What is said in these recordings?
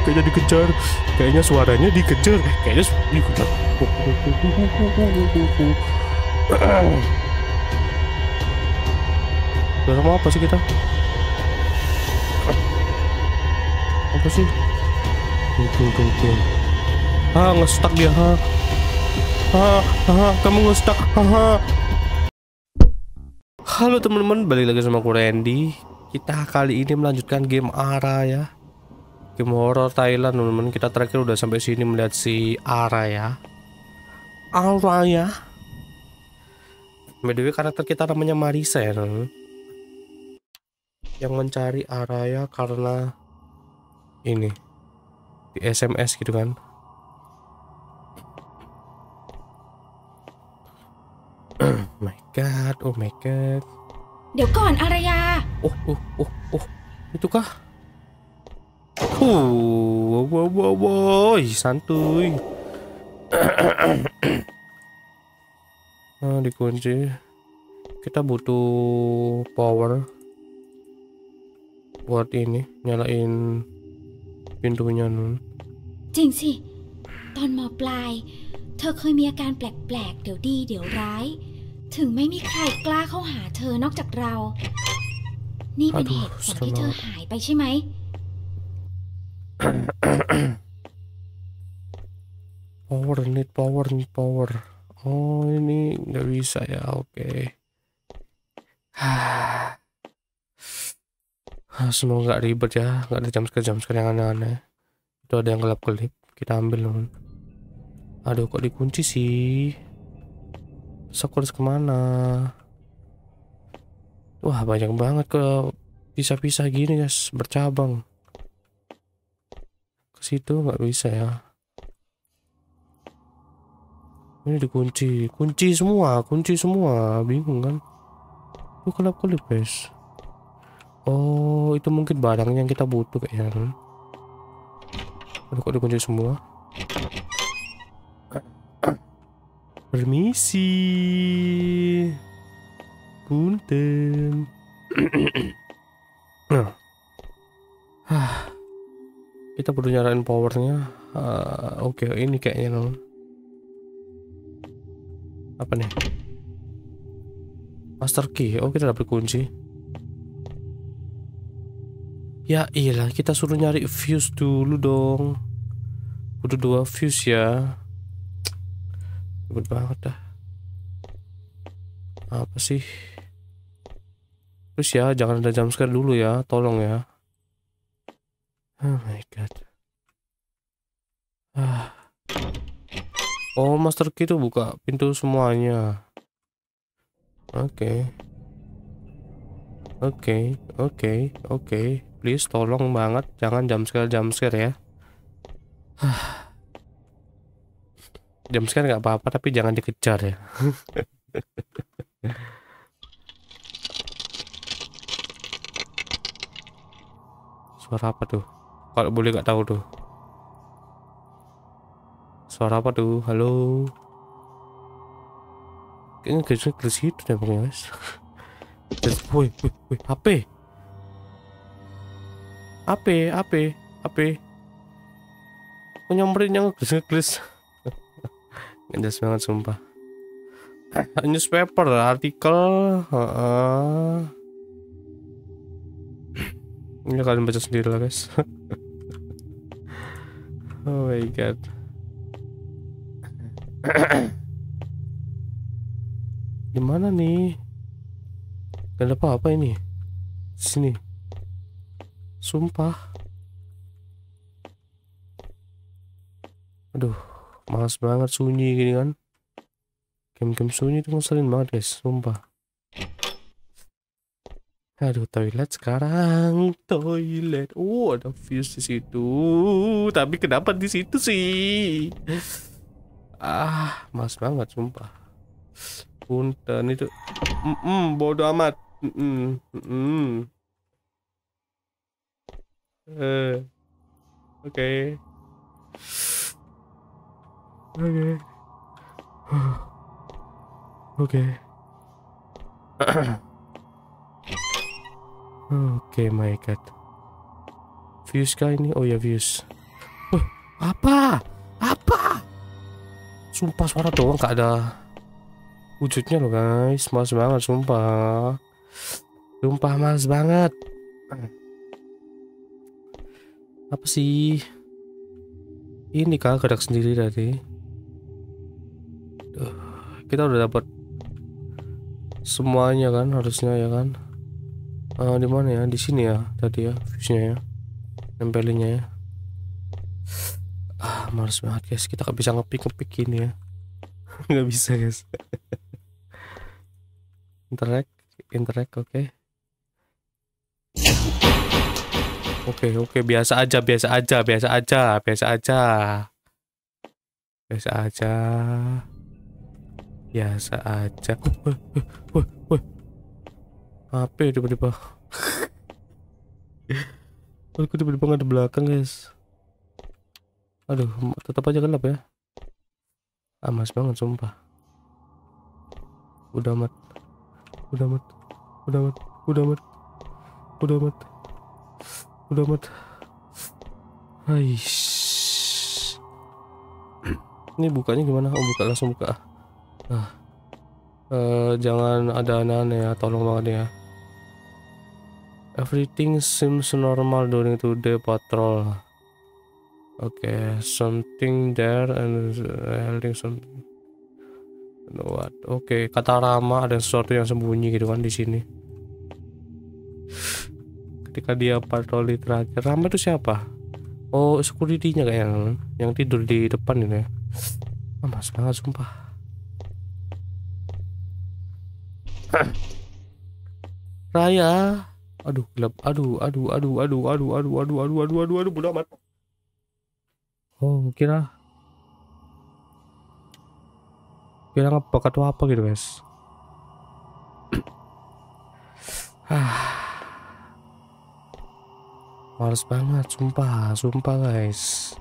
Kayaknya dikejar. Kayaknya suaranya dikejar. Kayaknya dikejar. Suara mau apa sih kita? Apa sih? Tung, tung, tung. Ah, nge-stuck dia. Ha. Ha, ha, kamu nge-stuck. Ha, ha. Halo teman-teman, balik lagi sama aku Randy. Kita kali ini melanjutkan game Ara ya. Game horror Thailand teman-teman. Kita terakhir udah sampai sini melihat si Ara ya. Ara ya. By the way, karakter kita namanya Marisa ya teman-teman. Yang mencari Araya karena ini di SMS gitu kan. oh my god, oh my god. เดี๋ยวก่อนอารยา Oh, oh, oh, oh, itu kah? Uh, wow, wow, wow, Ih, santuy. nah, dikunci. Kita butuh power buat ini nyalain pintunya nun. จริงสิ ตอนมปลาย เธอเคยมีอาการแปลกๆ เดี๋ยวดีเดี๋ยวร้าย ถึงไม่มีใครกล้าเข้าหาเธอนอกจากเรา นี่เป็นเหตุผลที่เธอหายไปใช่ไหม Power, need power, need power. Oh, ini nggak bisa ya. Oke. okay. Semoga nggak ribet ya, nggak ada jam sekali jam sekali yang aneh-aneh. Itu ada yang gelap kelip, kita ambil teman. Aduh, kok dikunci sih? Harus ke mana? Wah, banyak banget ke pisah-pisah gini guys, bercabang. Ke situ nggak bisa ya. Ini dikunci, kunci semua, kunci semua, bingung kan? Itu kelap kelip guys. Oh, itu mungkin barang yang kita butuh kayaknya. kan? Aduh, kok dikunci semua? Permisi. Punten. nah. Hah. Kita perlu nyalain powernya. Ah, Oke, ini kayaknya non. Apa nih? Master key. Oh, kita dapat kunci. Ya iyalah, kita suruh nyari fuse dulu dong. Udah dua fuse ya. Ribet banget dah. Apa sih? Terus ya, jangan ada jumpscare dulu ya, tolong ya. Oh my god. Ah. Oh, master key itu buka pintu semuanya. Oke. Oke, oke, oke. Please tolong banget jangan jumpscare jumpscare ya. Jumpscare nggak apa-apa tapi jangan dikejar ya. Suara apa tuh? Kalau boleh nggak tahu tuh. Suara apa tuh? Halo. Kayaknya guys ke situ deh pokoknya guys. Woi, woi, woi, HP. HP, HP, HP. Kok nyamperin yang ngeglis Ngejas banget sumpah. Newspaper, artikel, heeh. Ini kalian baca sendiri lah guys. oh my god. Gimana nih? Gak ada apa-apa ini. Sini. Sumpah. Aduh, males banget sunyi gini kan. Game-game sunyi itu ngeselin banget guys, sumpah. Aduh, toilet sekarang. Toilet. Oh, ada fuse di situ. Tapi kenapa di situ sih? Ah, males banget sumpah. Punten itu. Mm -mm, bodoh amat. Mm -mm, mm -mm. Eh. Oke. Oke. Oke. Oke, my god. Views kah ini? Oh ya views. Wah, apa? Apa? Sumpah suara doang gak ada wujudnya loh guys. Males banget sumpah. Sumpah males banget. Apa sih? Ini kah gerak sendiri tadi? Duh, kita udah dapat semuanya kan harusnya ya kan? Uh, di mana ya? Di sini ya tadi ya viewsnya ya. Nempelinnya ya. Ah males banget guys. Kita gak bisa ngepick ngepick ini ya. Nggak bisa guys. Interact interact oke. Okay. oke okay, oke. Okay, biasa aja biasa aja biasa aja biasa aja. Biasa aja biasa aja. Wah wah wah apa ya tiba-tiba? Aku tiba-tiba nggak di belakang guys. Aduh tetap aja gelap ya. Amas banget sumpah. Udah amat. Udah amat. Udah amat. Udah amat. Udah amat. Udah amat. Aish. Ini bukanya gimana? Oh buka langsung buka. ah. Uh, jangan ada aneh-aneh ya Tolong banget ya Everything seems normal during today patrol. Okay, something there and holding something. What? Oke, okay, kata Rama ada sesuatu yang sembunyi gitu kan di sini. Ketika dia patroli terakhir, Rama itu siapa? Oh, security-nya kayak yang, tidur di depan ini ya. Oh, mas banget sumpah. Raya aduh gelap aduh aduh aduh aduh aduh aduh aduh aduh aduh aduh aduh bodoh amat oh kira kira ngebakat apa gitu guys ah males banget sumpah sumpah guys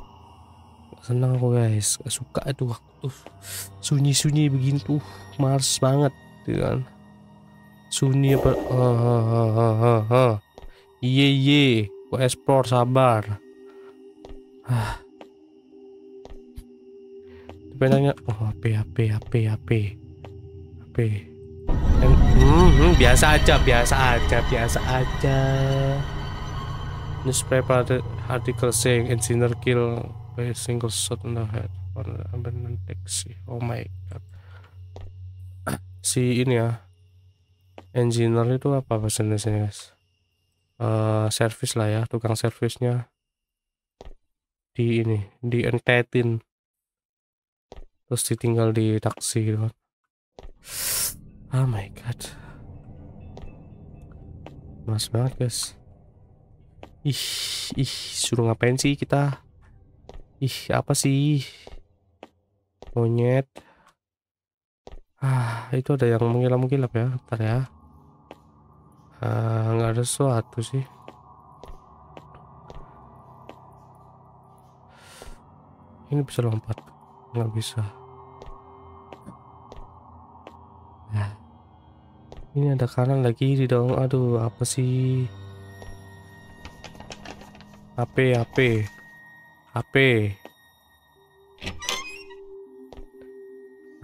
senang aku guys suka itu waktu sunyi sunyi begini tuh males banget gitu kan Sunyi apa? Iye iye, gua explore sabar. Ah. Penanya, oh HP HP HP HP HP. Hmm, hmm, biasa aja, biasa aja, biasa aja. Newspaper article saying engineer kill by a single shot in the head on abandoned taxi. Oh my god. Si ini ya, engineer itu apa bahasa Indonesia guys? Uh, service lah ya tukang servisnya. Di ini di entetin terus ditinggal di taksi gitu kan. Oh my god. Mas banget guys. Ih ih suruh ngapain sih kita? Ih apa sih? Monyet. Ah itu ada yang mengilap-mengilap ya ntar ya Ah, nggak ada sesuatu sih. Ini bisa lompat. Nggak bisa. Nah ini ada kanan lagi di dong. Aduh apa sih? HP HP HP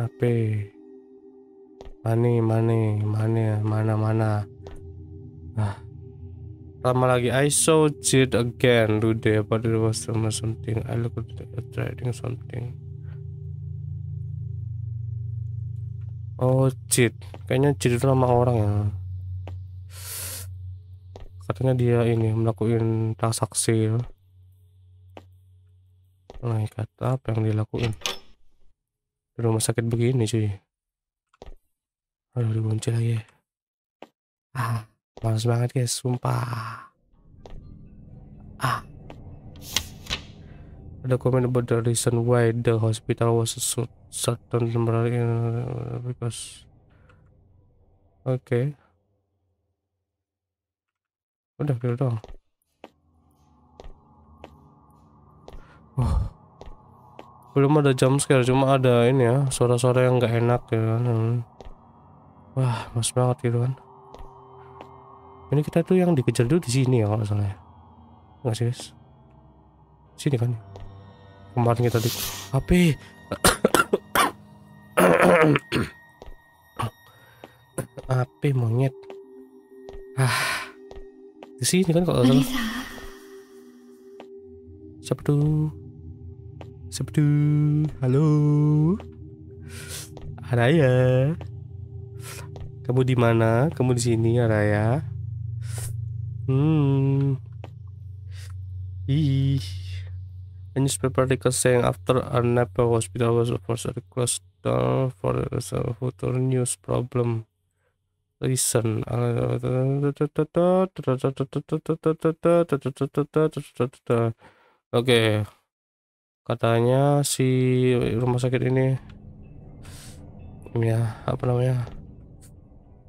HP mana mana mana mana mana. Lama lagi I saw it again today but it was something. I look at something. Oh cheat. Kayaknya cheat itu nama orang ya. Katanya dia ini melakukan transaksi. Nah kata apa yang dilakuin Di rumah sakit begini cuy. Aduh dikunci lagi. Ah Males banget guys, sumpah. Ah. Ada komen about the reason why the hospital was a certain temporary uh, because Oke. Okay. Udah gitu dong. Oh. Belum ada jump scare, cuma ada ini ya, suara-suara yang nggak enak ya kan. Wah, mas banget gitu kan ini kita tuh yang dikejar dulu di sini ya kalau salah ya Nggak sih, guys? Sini kan? Kemarin kita di HP. HP monyet. Ah. Di sini kan kalau salah. Siapa tuh? Siapa tuh? Halo? Araya? Kamu di mana? Kamu di sini, Araya? Hmm. Ih. A newspaper article saying after a Napa hospital was forcibly closed down for a future news problem. Listen. Oke. Katanya si rumah sakit ini ya apa namanya?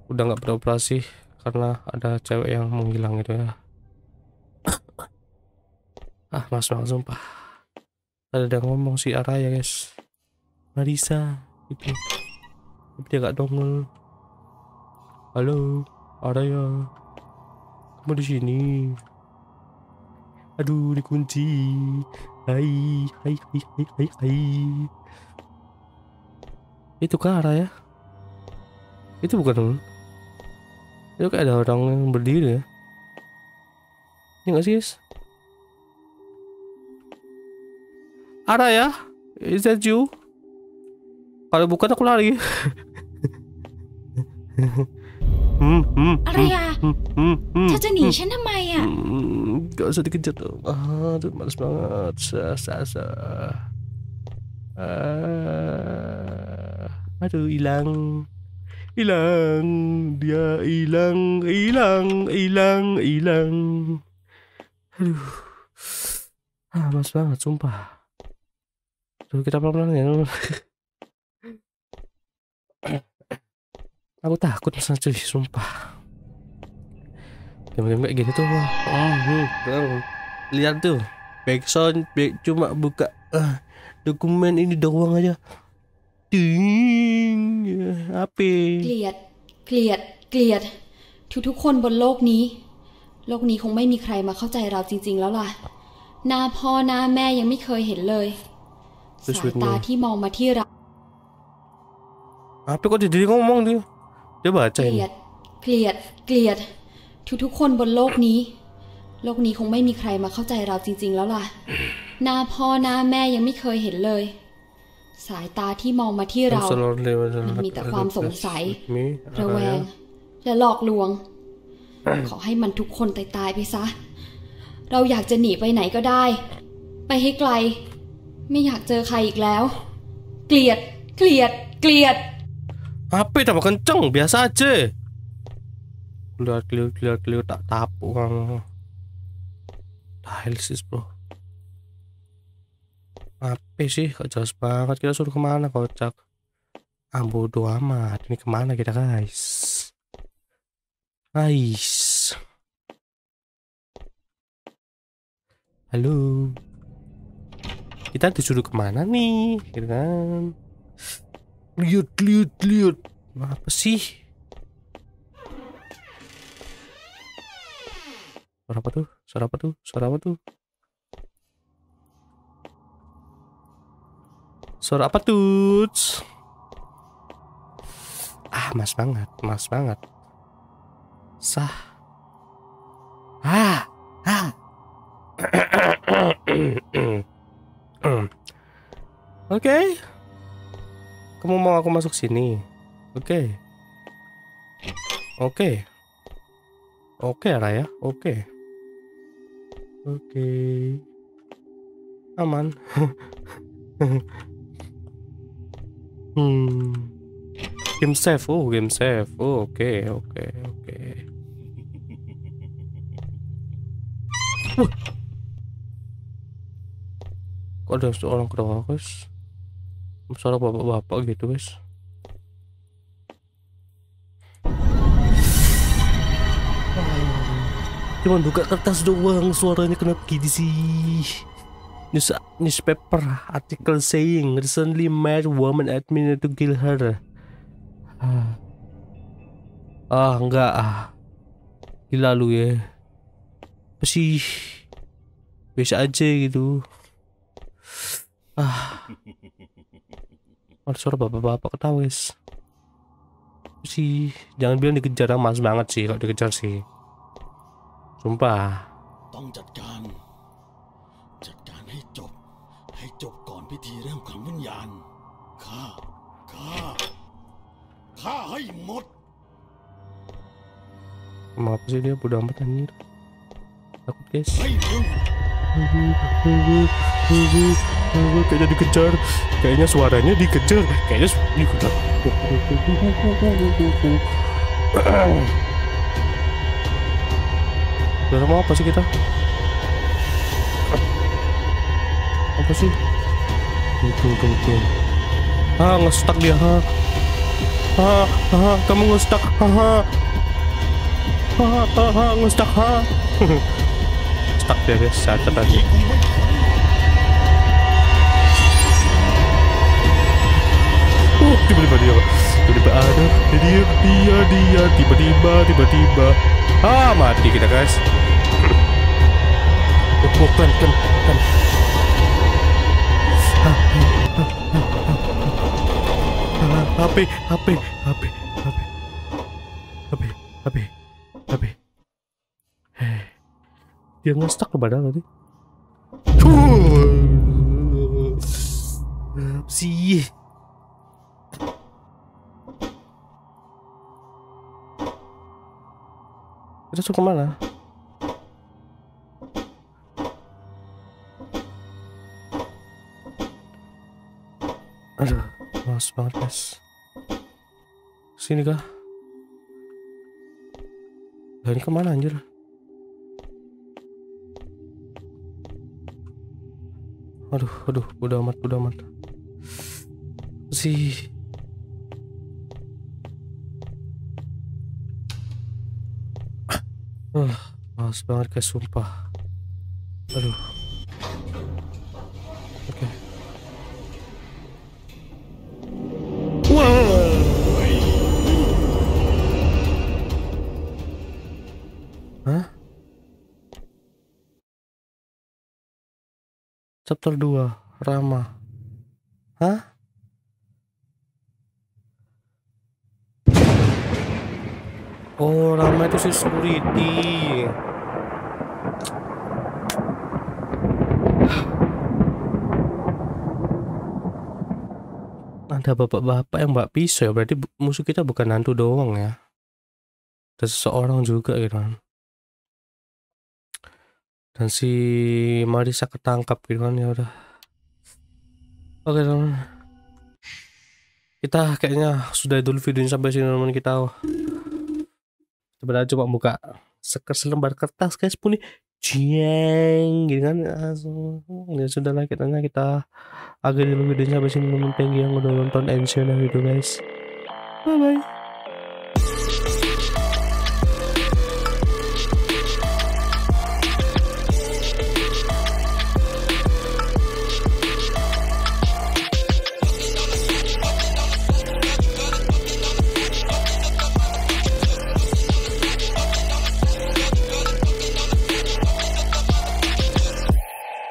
Udah nggak beroperasi karena ada cewek yang menghilang itu ya. ah, mas banget sumpah. Ada yang ngomong si Araya, guys. Marisa itu. Tapi dia gak dongel. Halo, Araya. Kamu di sini. Aduh, dikunci. Hai, hai, hai, hai, hai, hai. Itu kah Araya? Itu bukan itu kayak ada orang yang berdiri ya. Ini gak sih guys? Ara ya? Is that you? Kalau bukan aku lari. hmm, hmm, Caca nih, hmm, hmm, hmm, hmm ya? Hmm, gak usah dikejar dong. Ah, tuh males banget. Sa, sa, sa. Ah, aduh, hilang. Hilang. Dia hilang, hilang, hilang, hilang. Aduh. Ah, males banget, sumpah. Aduh, kita pelan-pelan ya. Aku takut mas cuy, sumpah. Game-game kayak gini tuh. Oh, bener. lihat tuh backsound back, cuma buka ah, dokumen ini doang aja ding ya, apa เกลียด เกลียด เกลียด ทุกๆคนบนโลกนี้ โลกนี้คงไม่มีใครมาเข้าใจเราจริง ๆ แล้วล่ะ หน้าพ่อหน้าแม่ยังไม่เคยเห็นเลย Terus สายตา with me. ที่มองมาที่เรา apa kok jadi ngomong tuh dia เก baca ลี ini ยด เกลียด เกลียด ทุกๆคนบนโลกนี้ โลกนี้คงไม่มีใครมาเข้าใจเราจริง ๆ แล้วล่ะ หน้าพ่อหน้าแม่ยังไม่เคยเห็นเลย สายตาที่มองมาที่ I'm เรา so lonely, but I'm มันมีแต่ความสงสัย with me ระแวง และหลอกลวง ขอให้มันทุกคนตายตายๆไปซะ เราอยากจะหนีไปไหนก็ได้ ไปให้ไกล ไม่อยากเจอใครอีกแล้ว เกลียด เกลียด เกลียด apa tambah kenceng biasa aja keluar keluar keluar keluar tak tapu kang dialysis bro apa sih kok jelas banget kita suruh ke mana kocak. Ah bodo amat ini ke mana kita guys? Guys. Halo. Kita disuruh ke mana nih? Gitu kan. Lihat lihat lihat. Apa sih? Suara apa tuh? Suara apa tuh? Suara apa tuh suara apa tuh ah mas banget mas banget sah ah ah oke kamu mau aku masuk sini? Oke. Oke. Oke, Raya. Oke. Oke. Aman. hmm. Game save. Oh, game save. Oh, oke, oke, oke. Wah. Kok ada seorang ketawa, guys? suara bapak-bapak gitu guys cuman buka kertas doang suaranya kenapa gini sih News, newspaper article saying recently married woman admitted to kill her ah, ah enggak ah gila lu ya apa sih Bisa aja gitu. Ah. Ada suara bapak-bapak ketawa guys. Sih, jangan bilang dikejar mas banget sih kalau dikejar sih. Sumpah. จบก่อนพิธีเริ่มขังวิญญาณฆ่าฆ่าฆ่าให้หมด Mau apa sih dia bodo amat anjir. Takut guys. ให้มึง Kayaknya dikejar. Kayaknya suaranya dikejar. Kayaknya su- dikejar. Suara mau apa sih kita? Apa sih? Tunggu, tunggu, tunggu. Ah, ngestak dia. Ha. Ha, ha, kamu ngestak. Ha, ha. Ha, ha, ha, ngestak. Ha. Stuck dia guys, saat tadi. Uh, tiba-tiba dia, tiba-tiba ada, dia, dia, dia, tiba-tiba, tiba-tiba, ah mati kita guys. Oh, oh kan, kan. Ah, HP, HP, HP, HP, HP, HP, HP. Heh. Dia nge-stuck ke badan tadi. Sih? Kita suka ke mana? Males banget guys. Sini kah? Lah ke mana anjir? Aduh, aduh, udah amat, udah amat. Sih. Uh, males banget guys, sumpah. Aduh. Chapter 2 Rama. Hah? Oh Rama itu si security. Ada bapak-bapak yang mbak pisau ya Berarti musuh kita bukan hantu doang ya. Ada seseorang juga gitu kan Dan si Marisa ketangkap gitu kan ya udah. Oke teman Kita kayaknya sudah dulu videonya sampai sini teman kita Sebenarnya cuma buka seker selembar kertas guys pun nih jeng gitu kan. Langsung. Ya sudah lah kita kita akhiri dulu videonya sampai sini teman thank yang udah nonton and share video guys. Bye bye